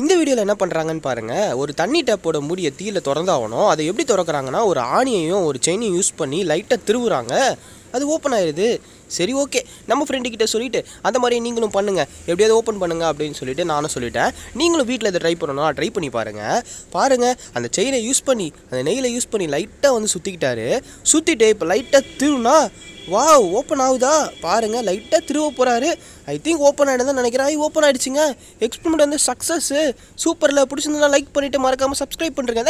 இந்த வீடியோவில் என்ன பண்ணுறாங்கன்னு பாருங்கள் ஒரு தண்ணி டேப்போட மூடியை தீயில திறந்தாகணும். அதை எப்படி திறக்கிறாங்கன்னா ஒரு ஆணியையும் ஒரு செயினையும் யூஸ் பண்ணி லைட்டாக திருவுறாங்க. அது ஓப்பன் ஆயிடுது சரி ஓகே நம்ம ஃப்ரெண்டுக்கிட்ட சொல்லிட்டு அந்த மாதிரி நீங்களும் பண்ணுங்கள் எப்படியாவது ஓப்பன் பண்ணுங்க அப்படின்னு சொல்லிட்டு நானும் சொல்லிட்டேன். நீங்களும் வீட்டில் இதை ட்ரை பண்ணணும் ட்ரை பண்ணி பாருங்கள் பாருங்கள் அந்த செயினை யூஸ் பண்ணி அந்த நெய்யில் யூஸ் பண்ணி லைட்டாக வந்து சுற்றிக்கிட்டாரு சுற்றிட்டு இப்போ லைட்டாக திருவுனா வா ஓப்பன் ஆகுதா? பாருங்க லைட்டாக திருவ போகிறாரு ஐ திங்க் ஓப்பன் ஆகிடுதான் நினைக்கிறேன். ஓப்பன் ஆகிடுச்சிங்க எக்ஸ்பெரிமெண்ட் வந்து சக்ஸஸ் சூப்பரில். பிடிச்சிருந்தா லைக் பண்ணிவிட்டு மறக்காமல் சப்ஸ்கிரைப் பண்ணுறேங்க